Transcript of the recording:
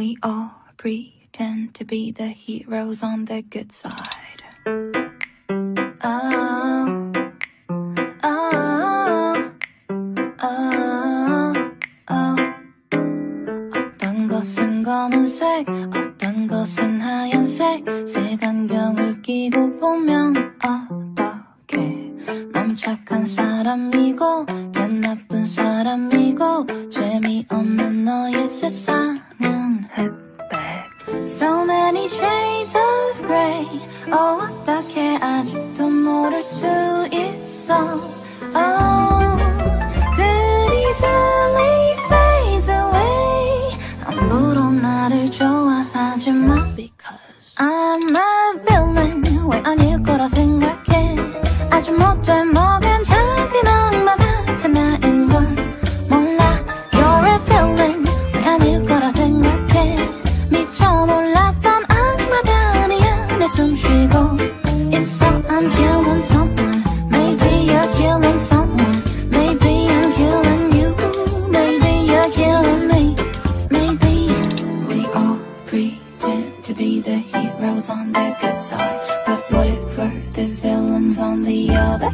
we all pretend to be the heroes on the good side. Oh, oh, oh, oh. 어떤 것은 검은색, 어떤 것은 하얀색, 색안경을 끼고 보면 어떻게? 넌 착한 사람이고, 걘 나쁜 사람이고, 재미없는 너의 흑백. So many shades of grey Oh 어떻게 아직도 모를 수 있어 Oh 그리 suddenly fades away 아무로 나를 좋아하지 마 Because I'm a villain 왜 아닐 거라 생각해 아주 못돼 먹은 작은 악마 같은 나인걸 to be the heroes on the good side. But what if we're the villains on the other